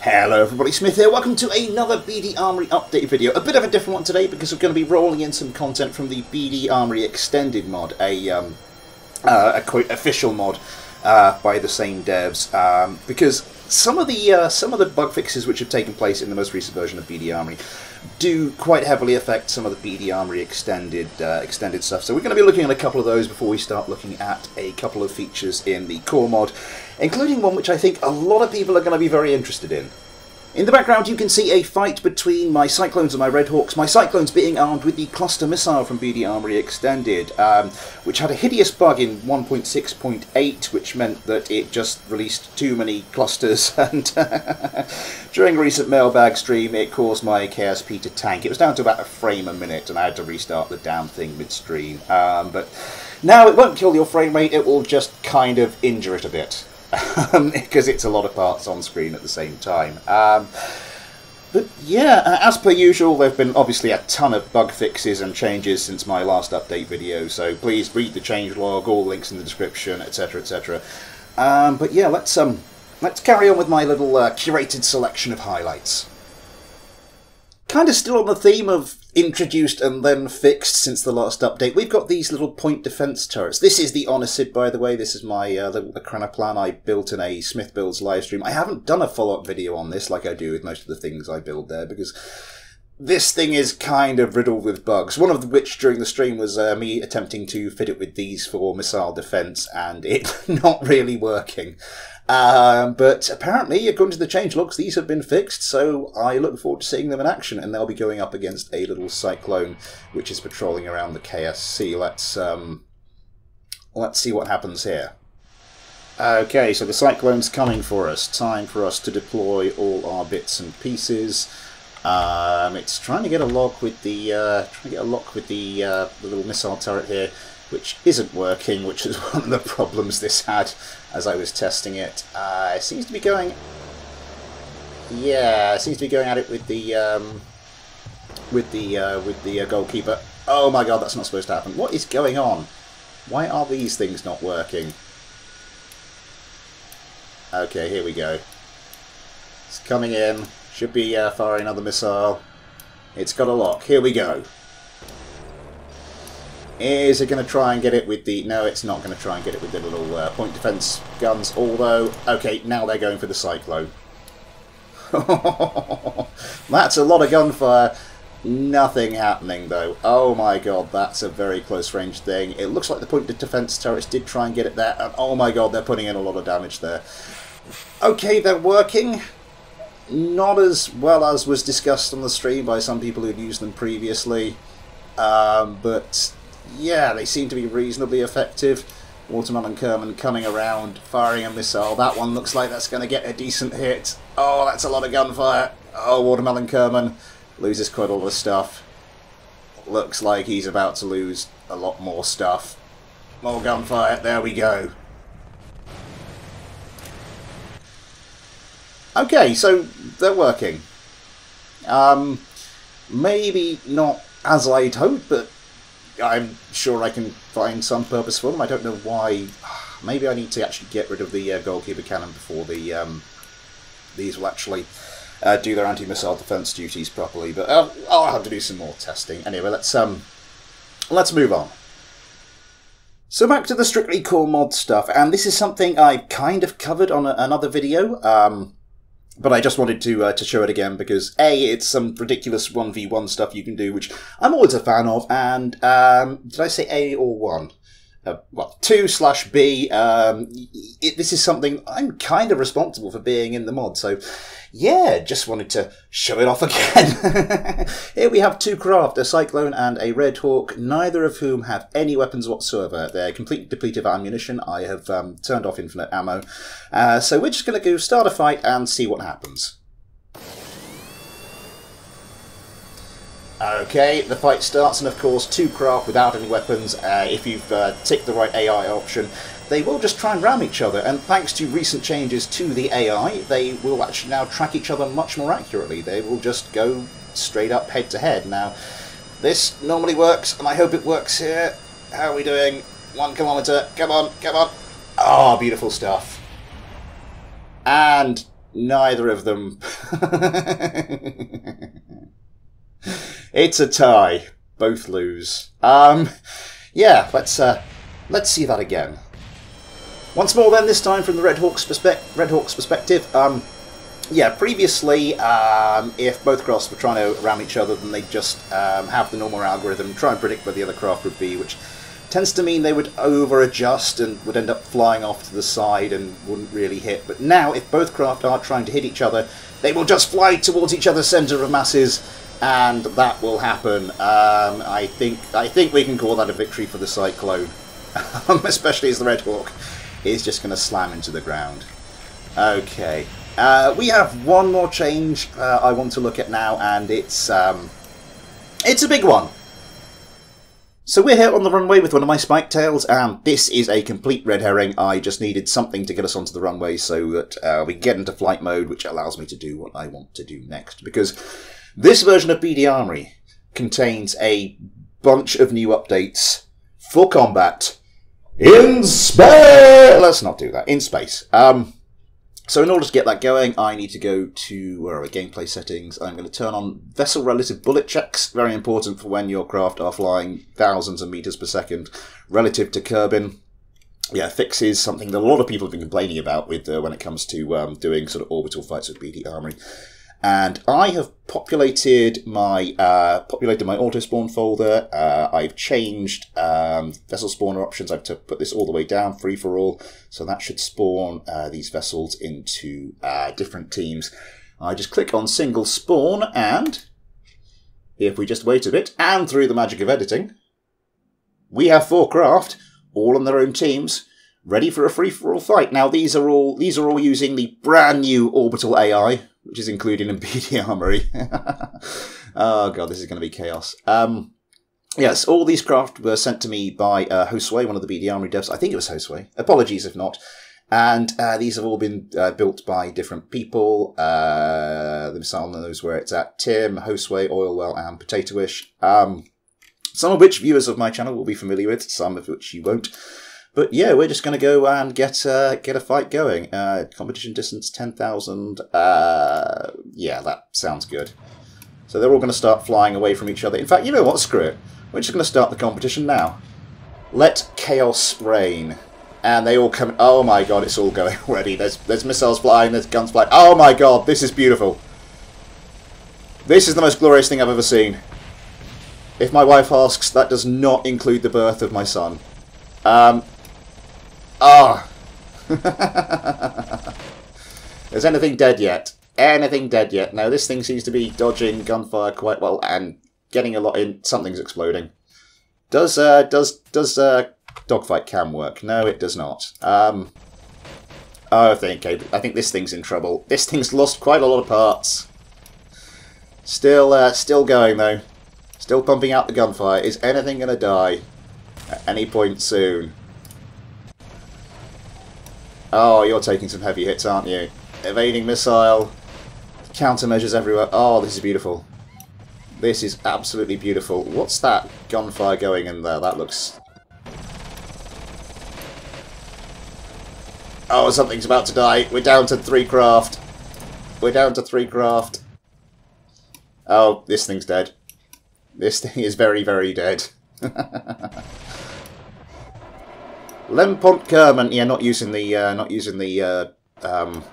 Hello everybody, Smith here. Welcome to another BD Armory update video. A bit of a different one today because we're going to be rolling in some content from the BD Armory Extended mod, a, um, uh, a quote official mod uh, by the same devs. Um, because some of the uh, some of the bug fixes which have taken place in the most recent version of BD Armory do quite heavily affect some of the BD Armory extended uh, extended stuff. So we're going to be looking at a couple of those before we start looking at a couple of features in the core mod, including one which I think a lot of people are going to be very interested in. In the background you can see a fight between my Cyclones and my Redhawks, my Cyclones being armed with the cluster missile from BD Armory Extended, um, which had a hideous bug in 1.6.8, which meant that it just released too many clusters, and during a recent mailbag stream it caused my KSP to tank. It was down to about a frame a minute, and I had to restart the damn thing midstream. Um, but now it won't kill your frame rate, it will just kind of injure it a bit because it's a lot of parts on screen at the same time. Um, but yeah, as per usual, there have been obviously a ton of bug fixes and changes since my last update video, so please read the changelog, all links in the description, etc., etc. Um, but yeah, let's um, let's carry on with my little uh, curated selection of highlights. Kind of still on the theme of introduced and then fixed since the last update. We've got these little point defense turrets. This is the Onicid, by the way. This is my uh, little plan I built in a Smith Builds live stream. I haven't done a follow-up video on this like I do with most of the things I build there because this thing is kind of riddled with bugs. One of which during the stream was uh, me attempting to fit it with these for missile defense and it not really working. Um, but apparently, according to the change changelogs, these have been fixed, so I look forward to seeing them in action, and they'll be going up against a little cyclone which is patrolling around the KSC. Let's um, let's see what happens here. Okay, so the cyclone's coming for us. Time for us to deploy all our bits and pieces. Um, it's trying to get a lock with the uh, trying to get a lock with the, uh, the little missile turret here which isn't working, which is one of the problems this had as I was testing it. Uh, it seems to be going... Yeah, it seems to be going at it with the um, with the uh, with the uh, goalkeeper. Oh my god, that's not supposed to happen. What is going on? Why are these things not working? Okay, here we go. It's coming in. Should be uh, firing another missile. It's got a lock. Here we go. Is it going to try and get it with the... No, it's not going to try and get it with the little uh, point defense guns, although... Okay, now they're going for the Cyclone. that's a lot of gunfire. Nothing happening, though. Oh my god, that's a very close range thing. It looks like the point defense turrets did try and get it there, and oh my god, they're putting in a lot of damage there. Okay, they're working. Not as well as was discussed on the stream by some people who'd used them previously. Um, but yeah, they seem to be reasonably effective. Watermelon Kerman coming around, firing a missile. That one looks like that's going to get a decent hit. Oh, that's a lot of gunfire. Oh, Watermelon Kerman loses quite a lot of stuff. Looks like he's about to lose a lot more stuff. More gunfire. There we go. Okay, so they're working. Um, maybe not as I'd hoped, but I'm sure I can find some purpose for them. I don't know why. Maybe I need to actually get rid of the uh, goalkeeper cannon before the um, these will actually uh, do their anti-missile defense duties properly. But uh, I'll have to do some more testing. Anyway, let's um, let's move on. So back to the strictly core mod stuff, and this is something I kind of covered on a, another video. Um, but I just wanted to uh, to show it again because a it's some ridiculous one v one stuff you can do, which I'm always a fan of. And um, did I say A or one? Uh, well, two slash B. Um, it, this is something I'm kind of responsible for being in the mod, so yeah, just wanted to show it off again. Here we have two craft, a Cyclone and a Red Hawk, neither of whom have any weapons whatsoever. They're completely depleted of ammunition. I have um, turned off infinite ammo. Uh, so we're just going to go start a fight and see what happens. Okay, the fight starts, and of course, two craft without any weapons. Uh, if you've uh, ticked the right AI option, they will just try and ram each other, and thanks to recent changes to the AI, they will actually now track each other much more accurately. They will just go straight up head to head. Now, this normally works, and I hope it works here. How are we doing? One kilometre. Come on, come on. Ah, oh, beautiful stuff. And neither of them it's a tie. Both lose. Um, yeah, let's uh, let's see that again. Once more, then this time from the Red Hawks, perspe- Red Hawks perspective. Um, yeah, previously, um, if both crafts were trying to ram each other, then they'd just um, have the normal algorithm, try and predict where the other craft would be, which tends to mean they would over adjust and would end up flying off to the side and wouldn't really hit. But now, if both craft are trying to hit each other, they will just fly towards each other's centre of masses, and that will happen. Um, I think I think we can call that a victory for the Cyclone, especially as the Red Hawk is just going to slam into the ground. Okay, uh, we have one more change uh, I want to look at now, and it's um, it's a big one. So we're here on the runway with one of my spike tails, and this is a complete red herring. I just needed something to get us onto the runway so that uh, we get into flight mode, which allows me to do what I want to do next. Because this version of BD Armory contains a bunch of new updates for combat in space. Let's not do that. In space. Um, so in order to get that going, I need to go to where are we? Gameplay settings. I'm going to turn on vessel relative bullet checks. Very important for when your craft are flying thousands of meters per second relative to Kerbin. Yeah, fixes something that a lot of people have been complaining about with uh, when it comes to um, doing sort of orbital fights with BD Armory and I have populated my uh, populated my auto spawn folder. Uh, I've changed um, vessel spawner options. I've to put this all the way down, free for all, so that should spawn uh, these vessels into uh, different teams. I just click on single spawn, and if we just wait a bit, and through the magic of editing, we have four craft, all on their own teams, ready for a free for all fight. Now these are all these are all using the brand new orbital AI which is included in BD Armory. oh god, this is going to be chaos. Um, yes, all these craft were sent to me by uh, one of the BD Armory devs. I think it was Josue. Apologies if not. And uh, these have all been uh, built by different people. Uh, the missile knows where it's at. Tim, Josue, Oilwell, and Potatoish. Um, some of which viewers of my channel will be familiar with, some of which you won't. But yeah, we're just going to go and get uh, get a fight going. Uh, competition distance ten thousand. Uh, yeah, that sounds good. So they're all going to start flying away from each other. In fact, you know what? Screw it. We're just going to start the competition now. Let chaos reign. And they all come. Oh my god, it's all going already. There's there's missiles flying. There's guns flying. Oh my god, this is beautiful. This is the most glorious thing I've ever seen. If my wife asks, that does not include the birth of my son. Um, Ah! Oh. Is anything dead yet? Anything dead yet? No, this thing seems to be dodging gunfire quite well and getting a lot in. Something's exploding. Does uh, does does uh, dogfight cam work? No, it does not. Um, oh, I think I think this thing's in trouble. This thing's lost quite a lot of parts. Still, uh, still going though. Still pumping out the gunfire. Is anything going to die at any point soon? Oh, you're taking some heavy hits, aren't you? Evading missile. Countermeasures everywhere. Oh, this is beautiful. This is absolutely beautiful. What's that gunfire going in there? That looks... Oh, something's about to die. We're down to three craft. We're down to three craft. Oh, this thing's dead. This thing is very, very dead. Lempont Kerman, yeah, not using the uh, not using the uh, um,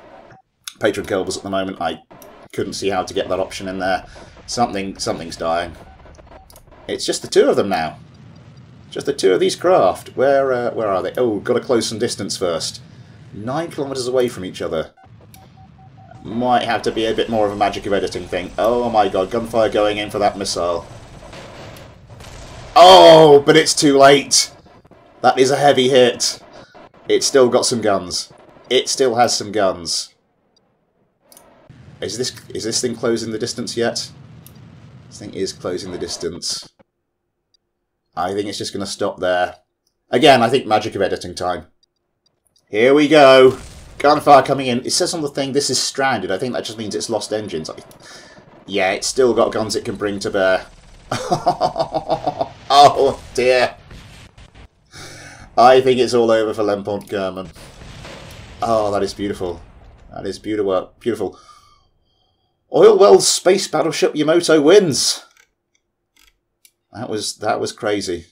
patron Kerbals at the moment. I couldn't see how to get that option in there. Something something's dying. It's just the two of them now. Just the two of these craft. Where uh, where are they? Oh, got to close some distance first. Nine kilometers away from each other. Might have to be a bit more of a magic of editing thing. Oh my god, gunfire going in for that missile. Oh, but it's too late. That is a heavy hit. It's still got some guns. It still has some guns. Is this is this thing closing the distance yet? This thing is closing the distance. I think it's just going to stop there. Again, I think magic of editing time. Here we go. Gunfire coming in. It says on the thing this is stranded. I think that just means it's lost engines. Yeah, it's still got guns it can bring to bear. oh dear. I think it's all over for Lempont Kerman. Oh, that is beautiful. That is beautiful. Beautiful. Oilwell's space battleship Yamato wins. That was that was crazy.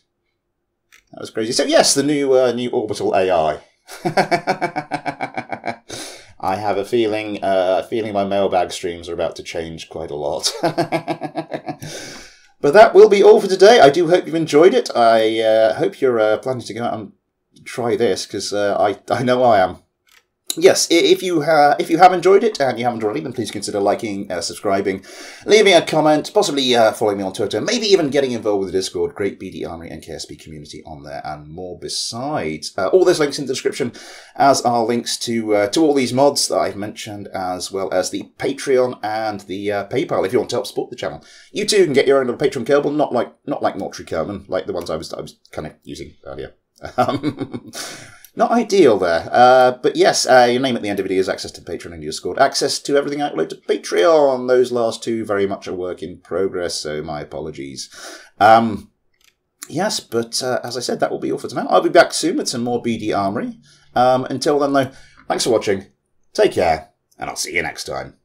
That was crazy. So yes, the new uh, new orbital AI. I have a feeling, uh, feeling my mailbag streams are about to change quite a lot. but that will be all for today. I do hope you've enjoyed it. I uh, hope you're uh, planning to go out and try this because uh, I I know I am yes, if you uh, if you have enjoyed it and you haven't already, then please consider liking, uh, subscribing, leaving a comment, possibly uh, following me on Twitter, maybe even getting involved with the Discord. Great BD Armory and KSP community on there, and more besides. Uh, all those links in the description, as are links to uh, to all these mods that I've mentioned, as well as the Patreon and the uh, PayPal. If you want to help support the channel, you too can get your own little Patreon Kerbal, not like not like Mortuary Kerman, like the ones I was I was kind of using earlier. Not ideal there. Uh, but yes, uh, your name at the end of it is access to Patreon and your Discord. Access to everything I upload to Patreon. Those last two very much a work in progress, so my apologies. Um, yes, but uh, as I said, that will be all for tonight. I'll be back soon with some more BD Armory. Um, until then, though, thanks for watching. Take care, and I'll see you next time.